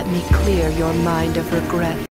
Let me clear your mind of regret.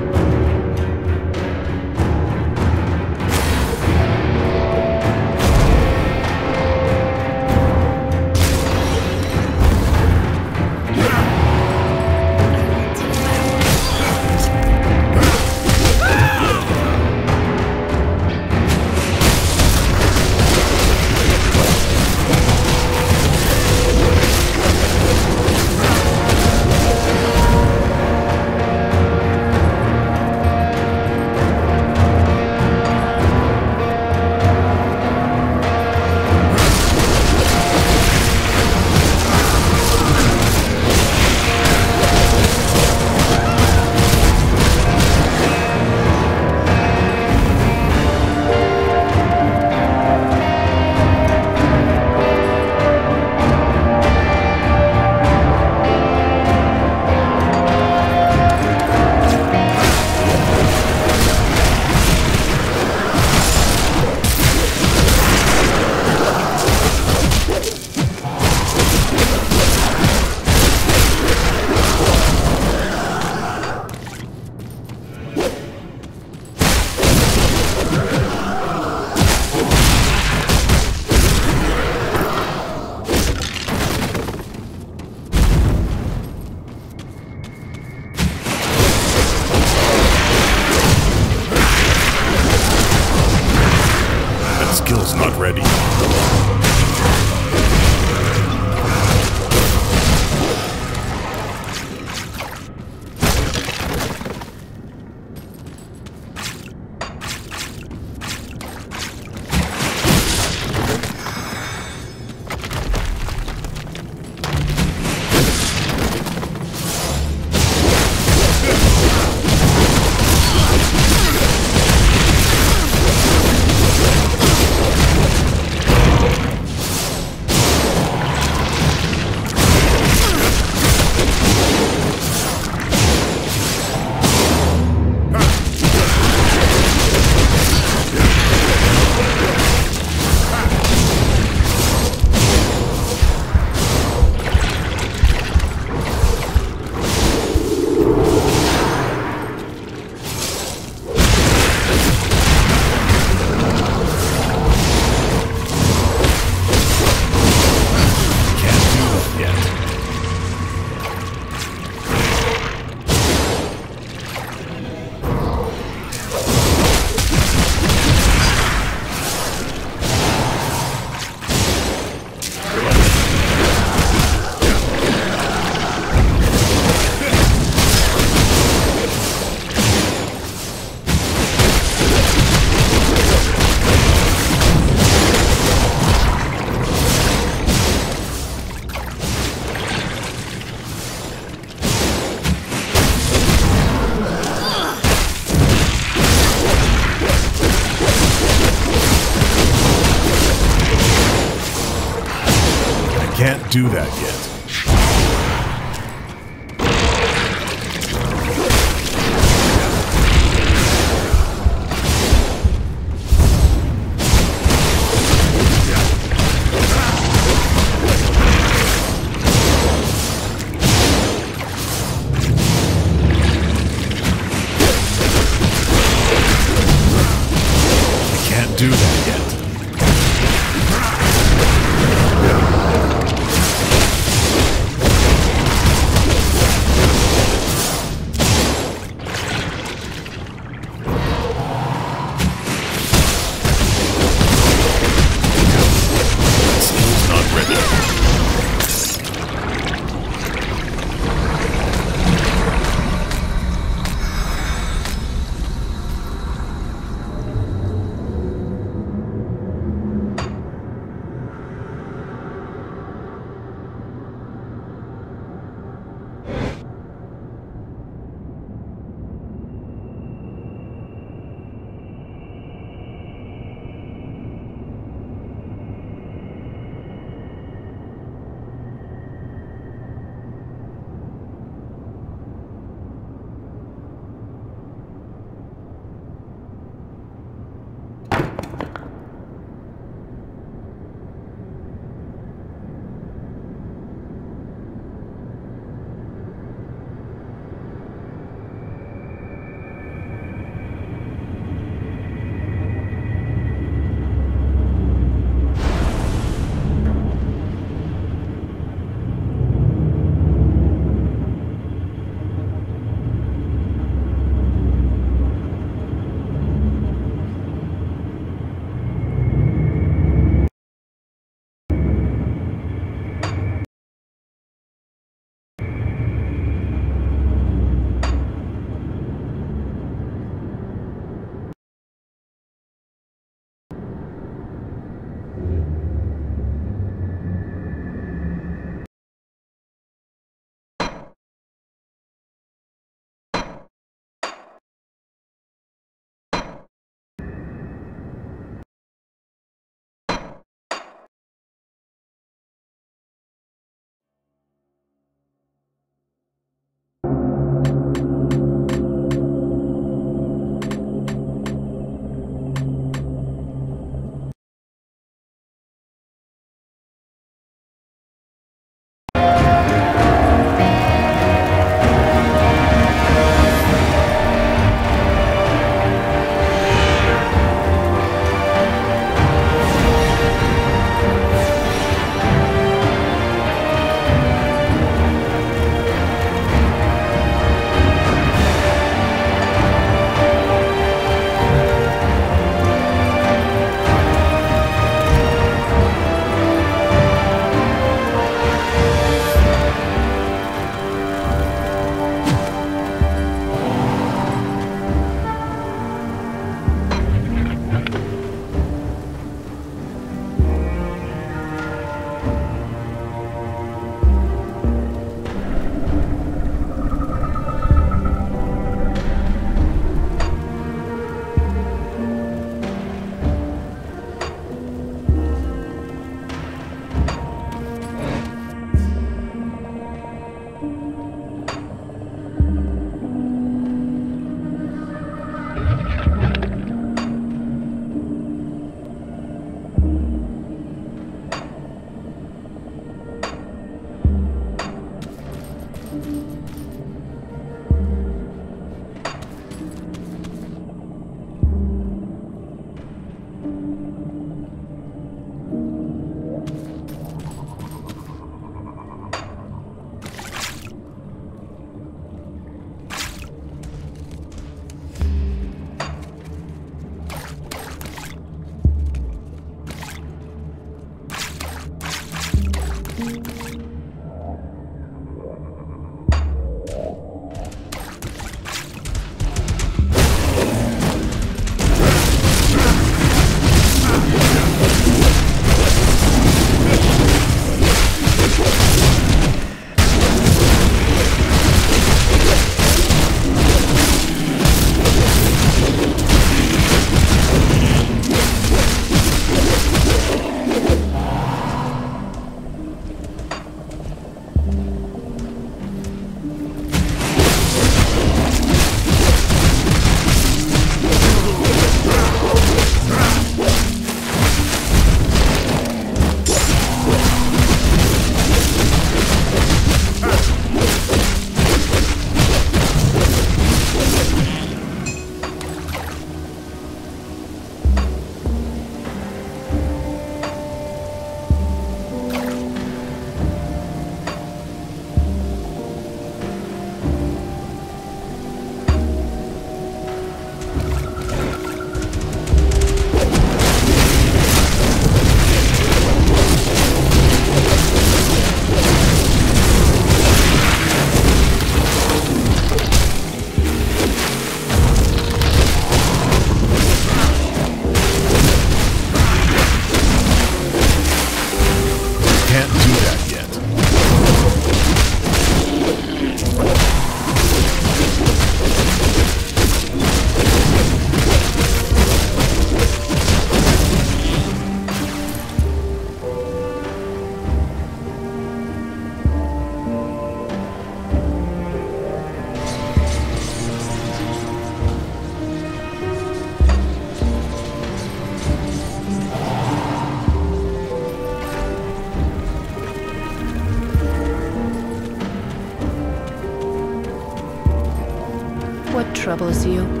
Troubles you?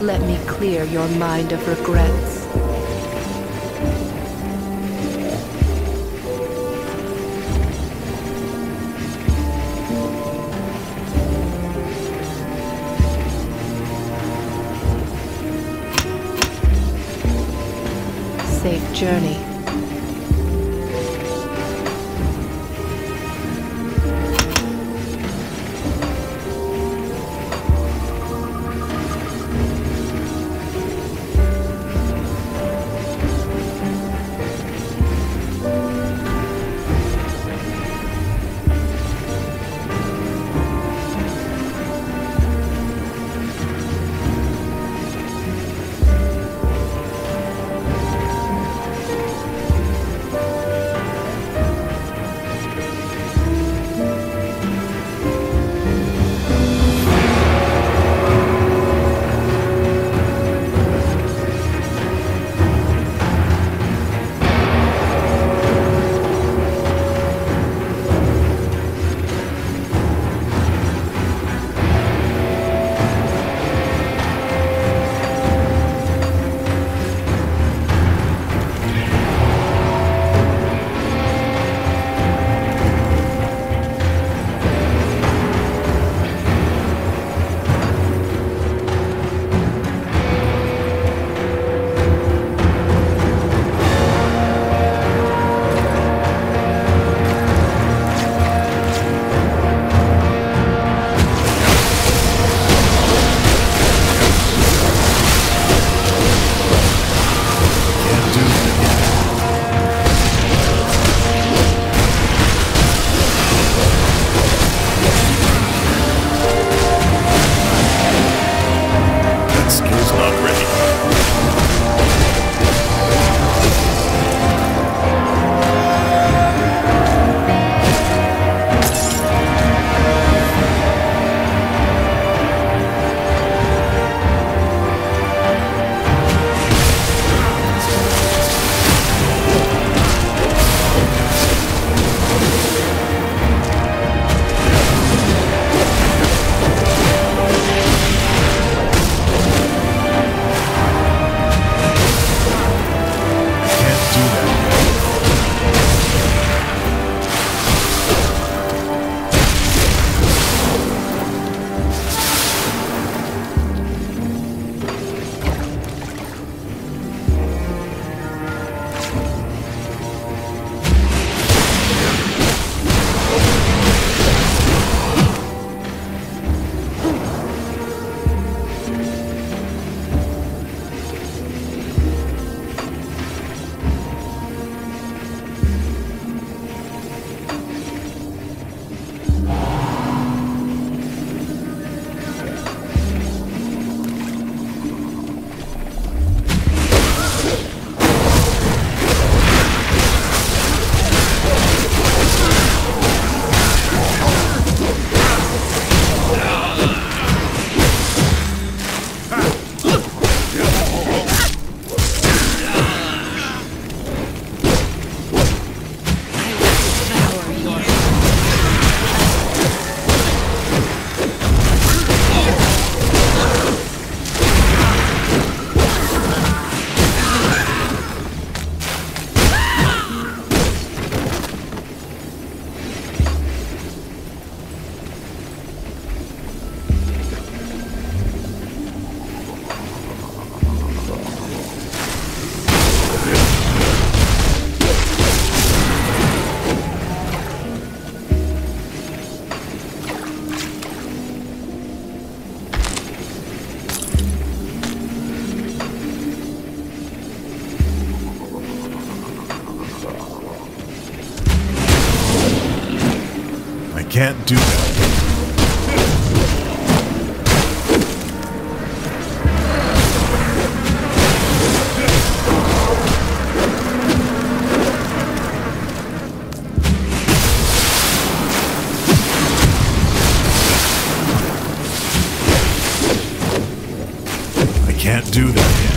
Let me clear your mind of regrets. Safe journey. Do that.